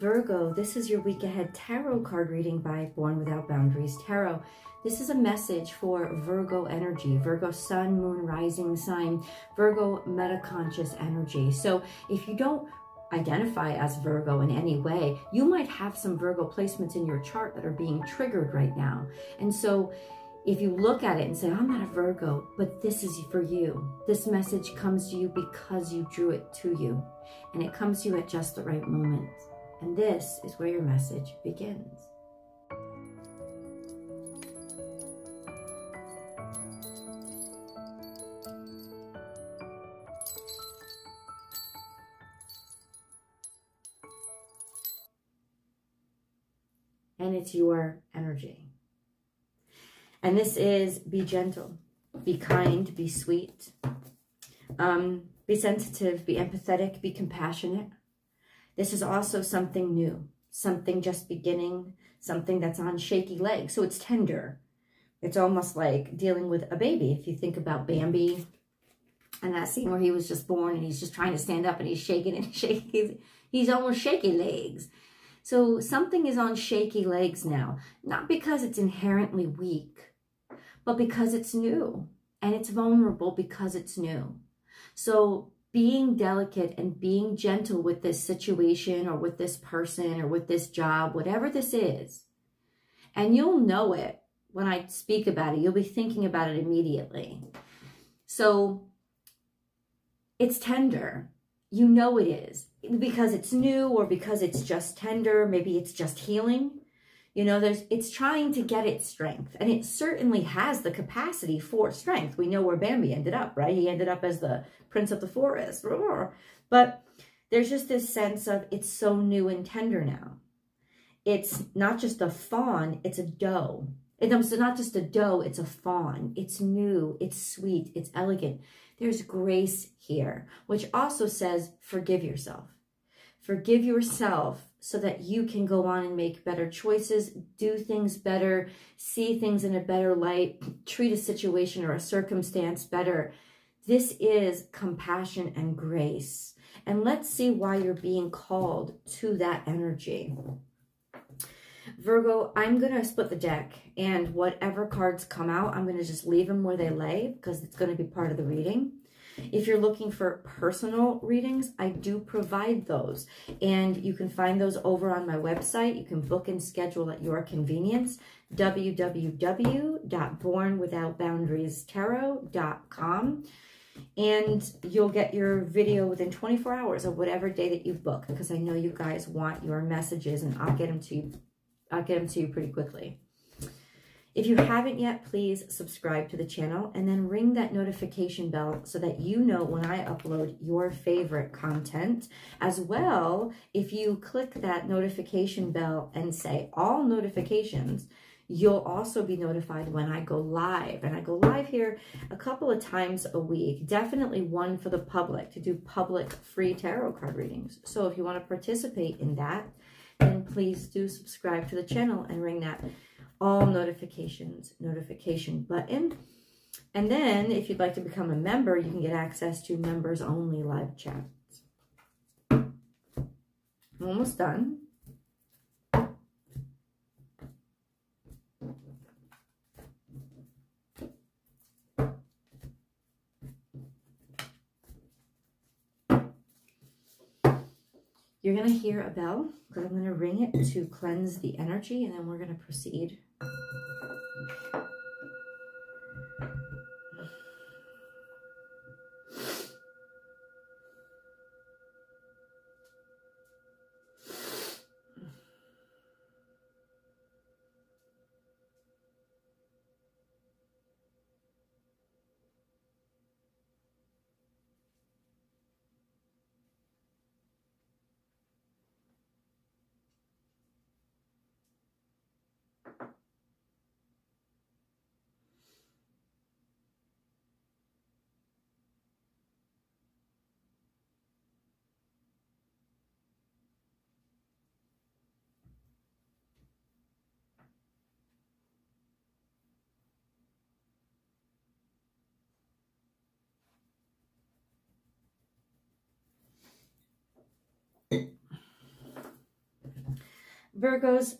Virgo, this is your week ahead tarot card reading by Born Without Boundaries Tarot. This is a message for Virgo energy, Virgo sun, moon, rising sign, Virgo metaconscious energy. So if you don't identify as Virgo in any way, you might have some Virgo placements in your chart that are being triggered right now. And so if you look at it and say, I'm not a Virgo, but this is for you. This message comes to you because you drew it to you. And it comes to you at just the right moment. And this is where your message begins. And it's your energy. And this is be gentle, be kind, be sweet, um, be sensitive, be empathetic, be compassionate this is also something new, something just beginning, something that's on shaky legs. So it's tender. It's almost like dealing with a baby. If you think about Bambi and that scene where he was just born and he's just trying to stand up and he's shaking and shaking. He's almost shaky legs. So something is on shaky legs now, not because it's inherently weak, but because it's new and it's vulnerable because it's new. So being delicate and being gentle with this situation or with this person or with this job, whatever this is. And you'll know it when I speak about it. You'll be thinking about it immediately. So it's tender. You know it is because it's new or because it's just tender. Maybe it's just healing. You know, there's it's trying to get its strength, and it certainly has the capacity for strength. We know where Bambi ended up, right? He ended up as the prince of the forest. But there's just this sense of it's so new and tender now. It's not just a fawn, it's a doe. It's not just a doe, it's a fawn. It's new, it's sweet, it's elegant. There's grace here, which also says forgive yourself. Forgive yourself so that you can go on and make better choices, do things better, see things in a better light, treat a situation or a circumstance better. This is compassion and grace. And let's see why you're being called to that energy. Virgo, I'm going to split the deck and whatever cards come out, I'm going to just leave them where they lay because it's going to be part of the reading. If you're looking for personal readings, I do provide those. And you can find those over on my website. You can book and schedule at your convenience, www.bornwithoutboundariestarot.com. And you'll get your video within 24 hours of whatever day that you book because I know you guys want your messages and I'll get them to you. I'll get them to you pretty quickly. If you haven't yet, please subscribe to the channel and then ring that notification bell so that you know when I upload your favorite content. As well, if you click that notification bell and say all notifications, you'll also be notified when I go live. And I go live here a couple of times a week, definitely one for the public to do public free tarot card readings. So if you want to participate in that, then please do subscribe to the channel and ring that all notifications notification button. And then if you'd like to become a member, you can get access to members only live chats. I'm almost done. You're going to hear a bell because I'm going to ring it to cleanse the energy and then we're going to proceed Thank you. Virgos,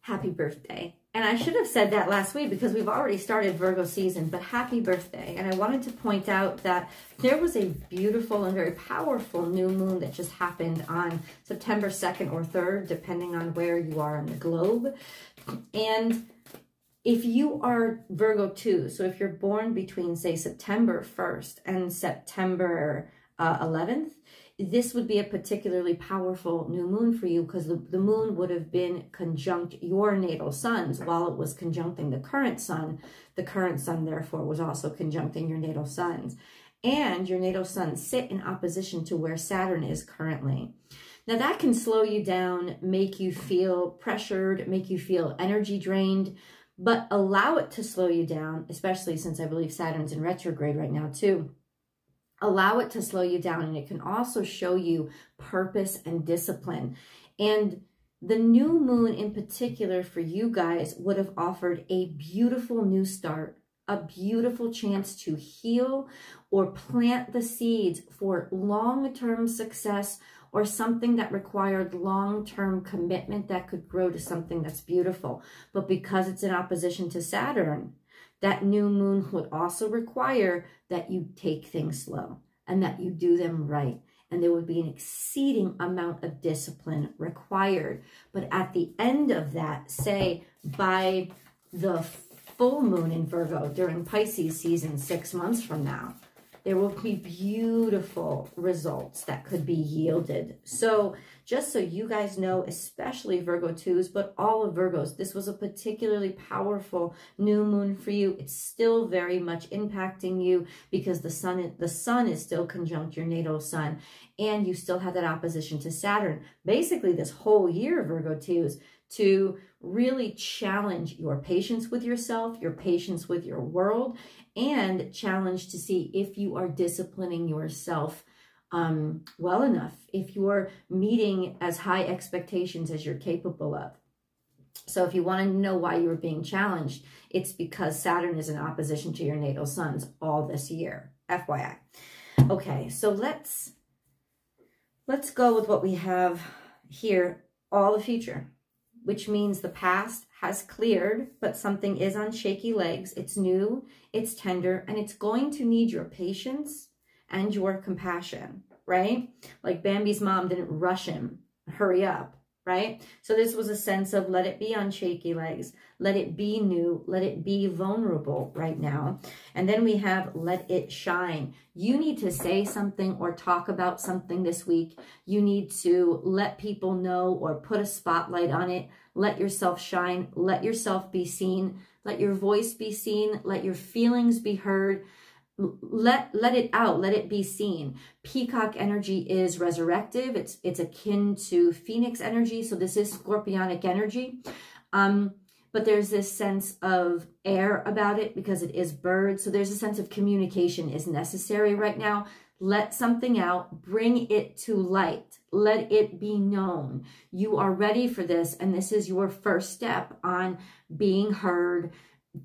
happy birthday. And I should have said that last week because we've already started Virgo season, but happy birthday. And I wanted to point out that there was a beautiful and very powerful new moon that just happened on September 2nd or 3rd, depending on where you are in the globe. And if you are Virgo too, so if you're born between, say, September 1st and September uh, 11th, this would be a particularly powerful new moon for you because the, the moon would have been conjunct your natal suns while it was conjuncting the current sun. The current sun, therefore, was also conjuncting your natal suns. And your natal suns sit in opposition to where Saturn is currently. Now, that can slow you down, make you feel pressured, make you feel energy drained, but allow it to slow you down, especially since I believe Saturn's in retrograde right now, too allow it to slow you down and it can also show you purpose and discipline and the new moon in particular for you guys would have offered a beautiful new start a beautiful chance to heal or plant the seeds for long-term success or something that required long-term commitment that could grow to something that's beautiful. But because it's in opposition to Saturn, that new moon would also require that you take things slow and that you do them right. And there would be an exceeding amount of discipline required. But at the end of that, say by the full moon in Virgo during Pisces season six months from now, there will be beautiful results that could be yielded. So just so you guys know, especially Virgo 2s, but all of Virgos, this was a particularly powerful new moon for you. It's still very much impacting you because the sun, the sun is still conjunct your natal sun and you still have that opposition to Saturn. Basically this whole year, Virgo 2s, to really challenge your patience with yourself, your patience with your world, and challenge to see if you are disciplining yourself um, well enough, if you're meeting as high expectations as you're capable of. So if you want to know why you are being challenged, it's because Saturn is in opposition to your natal suns all this year. FYI. Okay, so let's let's go with what we have here, all the future, which means the past has cleared, but something is on shaky legs. It's new, it's tender, and it's going to need your patience and your compassion, right? Like Bambi's mom didn't rush him, hurry up, right? So this was a sense of let it be on shaky legs, let it be new, let it be vulnerable right now. And then we have let it shine. You need to say something or talk about something this week. You need to let people know or put a spotlight on it. Let yourself shine. Let yourself be seen. Let your voice be seen. Let your feelings be heard let let it out let it be seen. Peacock energy is resurrective. It's it's akin to phoenix energy so this is scorpionic energy. Um but there's this sense of air about it because it is bird so there's a sense of communication is necessary right now. Let something out. Bring it to light. Let it be known. You are ready for this and this is your first step on being heard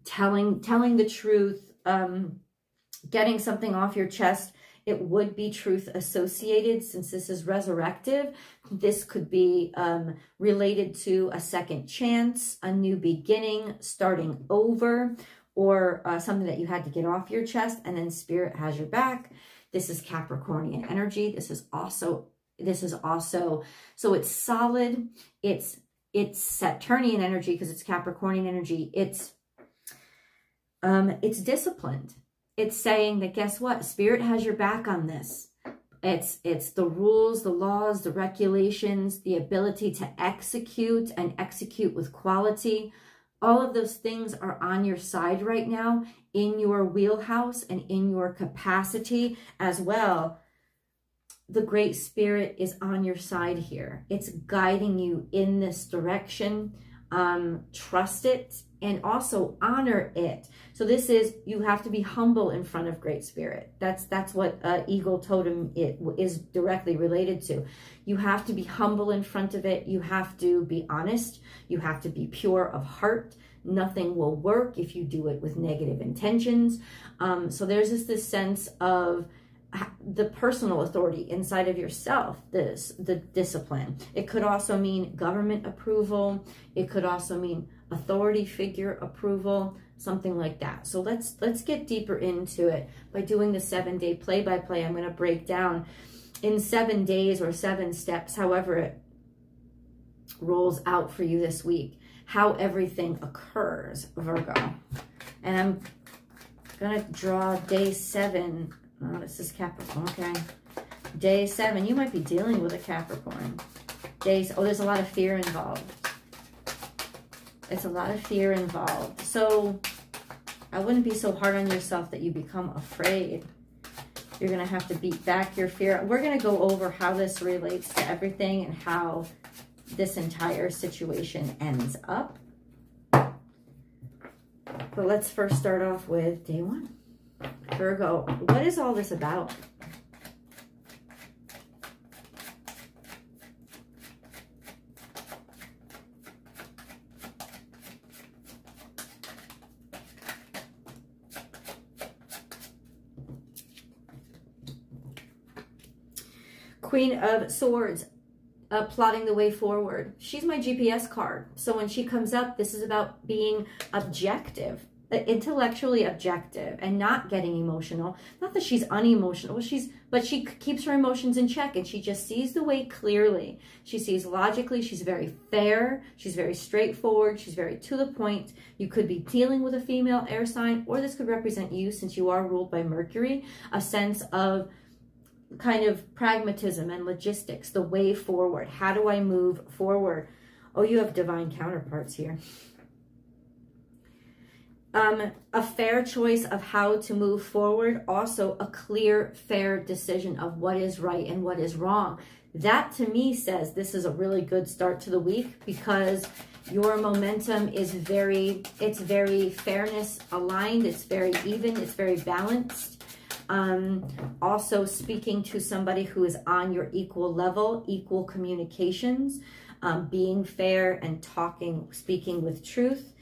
telling telling the truth um getting something off your chest, it would be truth associated since this is resurrective. This could be um, related to a second chance, a new beginning, starting over, or uh, something that you had to get off your chest and then spirit has your back. This is Capricornian energy. This is also, this is also, so it's solid. It's, it's Saturnian energy because it's Capricornian energy. It's, um, it's disciplined it's saying that guess what? Spirit has your back on this. It's it's the rules, the laws, the regulations, the ability to execute and execute with quality. All of those things are on your side right now in your wheelhouse and in your capacity as well. The Great Spirit is on your side here. It's guiding you in this direction. Um, trust it and also honor it. So this is you have to be humble in front of Great Spirit. That's that's what uh, Eagle Totem it is directly related to. You have to be humble in front of it. You have to be honest. You have to be pure of heart. Nothing will work if you do it with negative intentions. Um, so there's just this sense of the personal authority inside of yourself this the discipline. It could also mean government approval. It could also mean authority figure approval something like that. So let's let's get deeper into it. By doing the seven day play by play i'm going to break down in seven days or seven steps however it rolls out for you this week how everything occurs virgo. And i'm going to draw day seven Oh, this is Capricorn. Okay. Day seven. You might be dealing with a Capricorn. Days. Oh, there's a lot of fear involved. It's a lot of fear involved. So I wouldn't be so hard on yourself that you become afraid. You're going to have to beat back your fear. We're going to go over how this relates to everything and how this entire situation ends up. But let's first start off with day one. Virgo, what is all this about? Queen of Swords, uh, plotting the way forward. She's my GPS card. So when she comes up, this is about being objective, Uh, intellectually objective and not getting emotional. Not that she's unemotional, she's but she keeps her emotions in check and she just sees the way clearly. She sees logically, she's very fair, she's very straightforward, she's very to the point. You could be dealing with a female air sign or this could represent you since you are ruled by Mercury, a sense of kind of pragmatism and logistics, the way forward. How do I move forward? Oh, you have divine counterparts here um, a fair choice of how to move forward, also a clear, fair decision of what is right and what is wrong. That to me says this is a really good start to the week because your momentum is very, it's very fairness aligned, it's very even, it's very balanced. Um, also speaking to somebody who is on your equal level, equal communications, um, being fair and talking, speaking with truth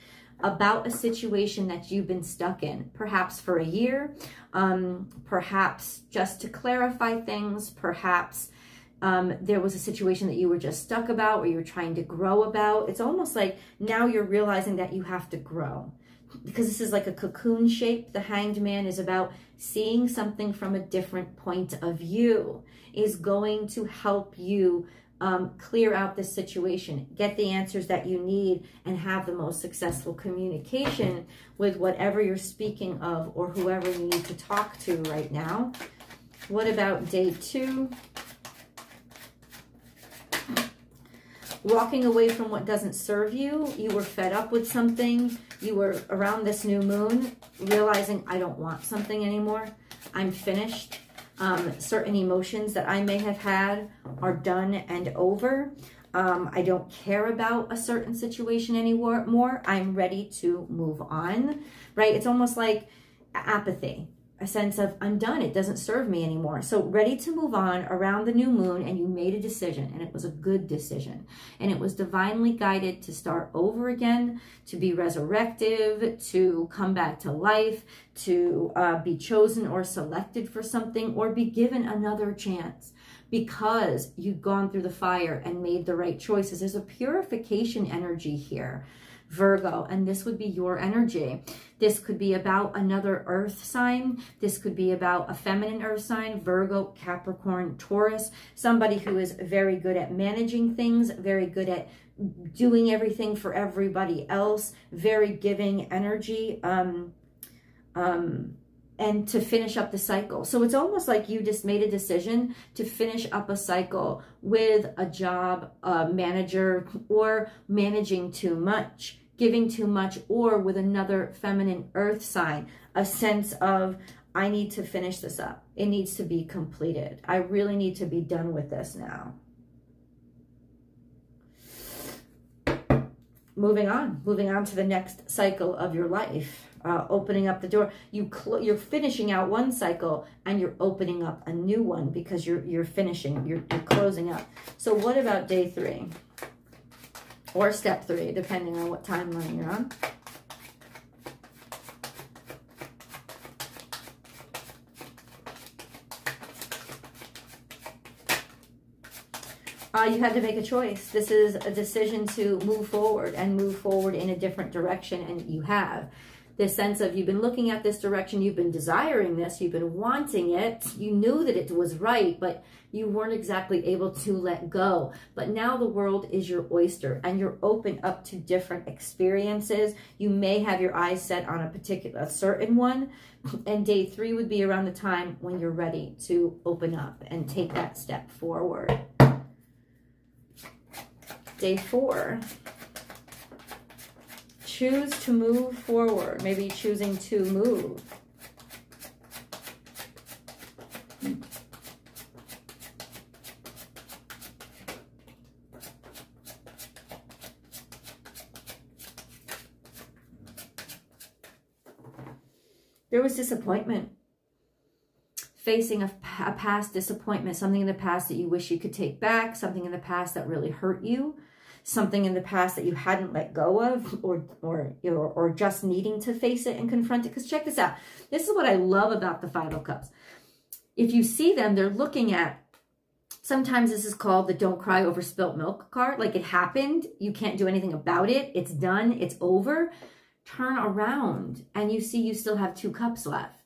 about a situation that you've been stuck in, perhaps for a year, um, perhaps just to clarify things, perhaps um, there was a situation that you were just stuck about or you were trying to grow about. It's almost like now you're realizing that you have to grow because this is like a cocoon shape. The hanged man is about seeing something from a different point of view, is going to help you um, clear out this situation, get the answers that you need, and have the most successful communication with whatever you're speaking of or whoever you need to talk to right now. What about day two? Walking away from what doesn't serve you. You were fed up with something. You were around this new moon, realizing I don't want something anymore. I'm finished um, certain emotions that I may have had are done and over. Um, I don't care about a certain situation anymore. More, I'm ready to move on, right? It's almost like apathy a sense of I'm done. It doesn't serve me anymore. So ready to move on around the new moon and you made a decision and it was a good decision and it was divinely guided to start over again, to be resurrective, to come back to life, to uh, be chosen or selected for something or be given another chance because you've gone through the fire and made the right choices. There's a purification energy here Virgo, and this would be your energy. This could be about another earth sign. This could be about a feminine earth sign, Virgo, Capricorn, Taurus, somebody who is very good at managing things, very good at doing everything for everybody else, very giving energy. Um, um, and to finish up the cycle. So it's almost like you just made a decision to finish up a cycle with a job, a manager, or managing too much, giving too much, or with another feminine earth sign, a sense of, I need to finish this up. It needs to be completed. I really need to be done with this now. Moving on, moving on to the next cycle of your life uh, opening up the door. You you're finishing out one cycle and you're opening up a new one because you're you're finishing, you're, you're closing up. So what about day three? Or step three, depending on what timeline you're on. Uh, you had to make a choice. This is a decision to move forward and move forward in a different direction, and you have this sense of you've been looking at this direction, you've been desiring this, you've been wanting it, you knew that it was right, but you weren't exactly able to let go. But now the world is your oyster and you're open up to different experiences. You may have your eyes set on a particular, a certain one. And day three would be around the time when you're ready to open up and take that step forward. Day four choose to move forward, maybe choosing to move. There was disappointment. Facing a, a, past disappointment, something in the past that you wish you could take back, something in the past that really hurt you something in the past that you hadn't let go of or or or, or just needing to face it and confront it. Because check this out. This is what i love about the five of cups. If you see them they're looking at sometimes this is called the don't cry over spilt milk card. Like it happened. You can't do anything about it. It's done. It's over. Turn around and you see you still have two cups left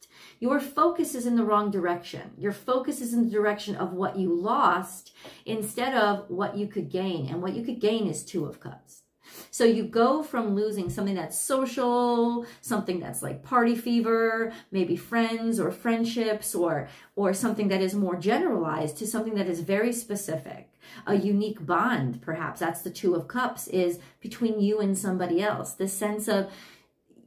your focus is in the wrong direction. Your focus is in the direction of what you lost instead of what you could gain. And what you could gain is Two of Cups. So you go from losing something that's social, something that's like party fever, maybe friends or friendships or or something that is more generalized to something that is very specific. A unique bond, perhaps. That's the 2 of cups is between you and somebody else. This sense of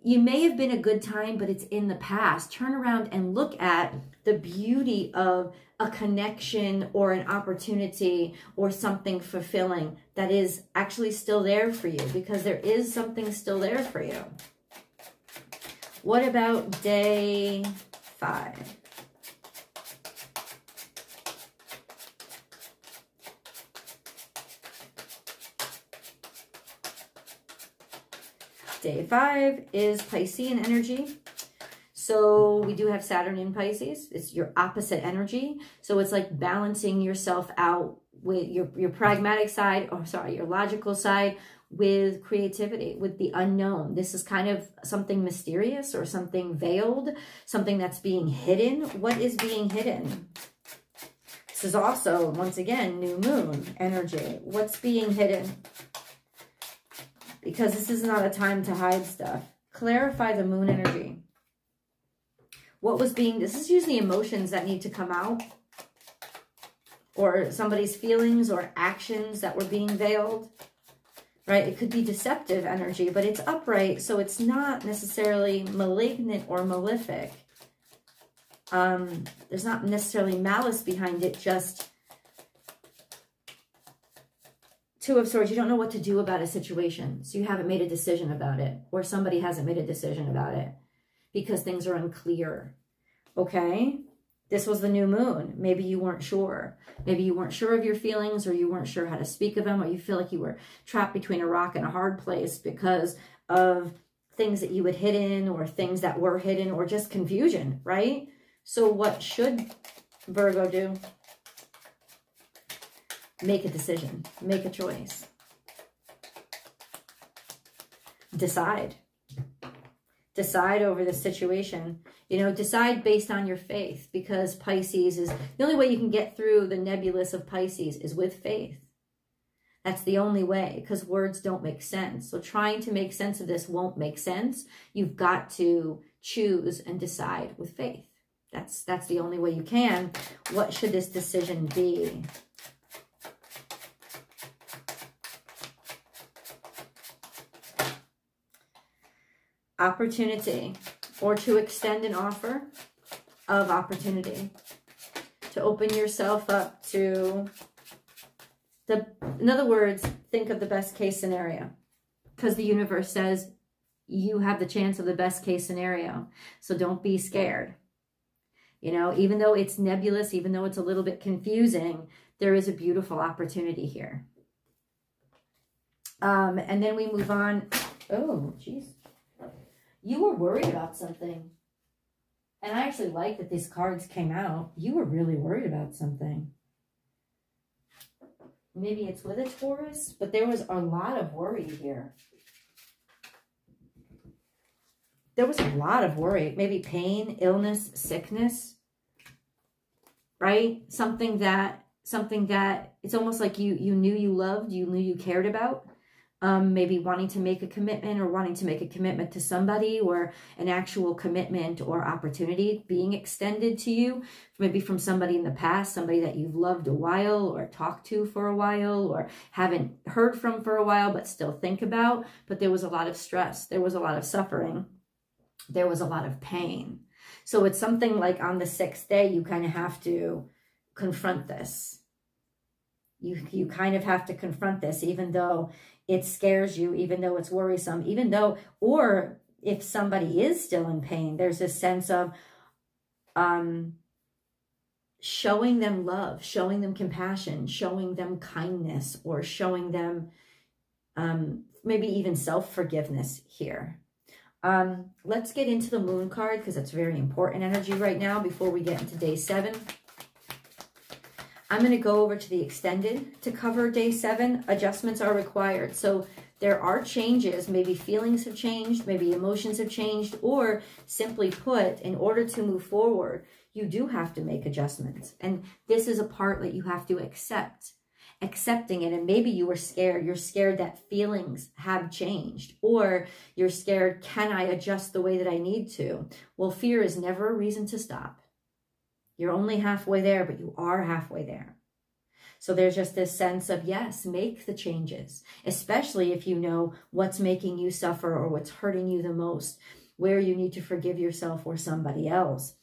you may have been a good time, but it's in the past. Turn around and look at the beauty of a connection or an opportunity or something fulfilling that is actually still there for you because there is something still there for you. What about day five? Day five is Piscean energy. So we do have Saturn in Pisces. It's your opposite energy. So it's like balancing yourself out with your, your pragmatic side, or sorry, your logical side with creativity, with the unknown. This is kind of something mysterious or something veiled, something that's being hidden. What is being hidden? This is also, once again, new moon energy. What's being hidden? Because this is not a time to hide stuff. Clarify the moon energy. What was being, this is usually emotions that need to come out or somebody's feelings or actions that were being veiled, right? It could be deceptive energy, but it's upright, so it's not necessarily malignant or malefic. Um, there's not necessarily malice behind it, just Two of Swords, you don't know what to do about a situation. So you haven't made a decision about it. Or somebody hasn't made a decision about it. Because things are unclear. Okay? This was the new moon. Maybe you weren't sure. Maybe you weren't sure of your feelings or you weren't sure how to speak of them or you feel like you were trapped between a rock and a hard place because of things that you had hidden or things that were hidden or just confusion, right? So what should Virgo do? Make a decision. Make a choice. Decide. Decide over the situation. You know, decide based on your faith because Pisces is the only way you can get through the nebulous of Pisces is with faith. That's the only way because words don't make sense. So trying to make sense of this won't make sense. You've got to choose and decide with faith. That's that's the only way you can. What should this decision be? Opportunity or to extend an offer of opportunity to open yourself up to the in other words think of the best case scenario. Because the universe says you have the chance of the best case scenario so don't be scared. You know even though it's nebulous even though it's a little bit confusing there is a beautiful opportunity here. Um and then we move on. Oh jeez you were worried about something. And I actually like that these cards came out. You were really worried about something. maybe it's with a Taurus, but there was a lot of worry here. There was a lot of worry, maybe pain, illness, sickness, right? Something that, something that it's almost like you, you knew you loved, you knew you cared about, um, maybe wanting to make a commitment or wanting to make a commitment to somebody or an actual commitment or opportunity being extended to you, maybe from somebody in the past, somebody that you've loved a while or talked to for a while or haven't heard from for a while but still think about. But there was a lot of stress, there was a lot of suffering, there was a lot of pain. So it's something like on the sixth day, you kind of have to confront this. You, you kind of have to confront this, even though it scares you, even though it's worrisome, even though, or if somebody is still in pain, there's a sense of um, showing them love, showing them compassion, showing them kindness, or showing them um, maybe even self-forgiveness here. Um, let's get into the moon card because it's very important energy right now before we get into day seven. I'm going to go over to the extended to cover day seven. Adjustments are required. So there are changes. Maybe feelings have changed. Maybe emotions have changed. Or simply put, in order to move forward, you do have to make adjustments. And this is a part that you have to accept. Accepting it. And maybe you were scared. You're scared that feelings have changed. Or you're scared, can I adjust the way that I need to? Well, fear is never a reason to stop. You're only halfway there, but you are halfway there. So there's just this sense of, yes, make the changes, especially if you know what's making you suffer or what's hurting you the most, where you need to forgive yourself or somebody else.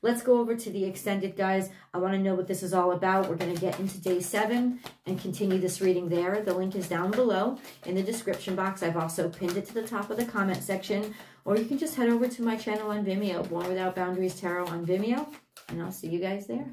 Let's go over to the extended, guys. I want to know what this is all about. We're going to get into day seven and continue this reading there. The link is down below in the description box. I've also pinned it to the top of the comment section, or you can just head over to my channel on Vimeo, Born Without Boundaries Tarot on Vimeo, and I'll see you guys there.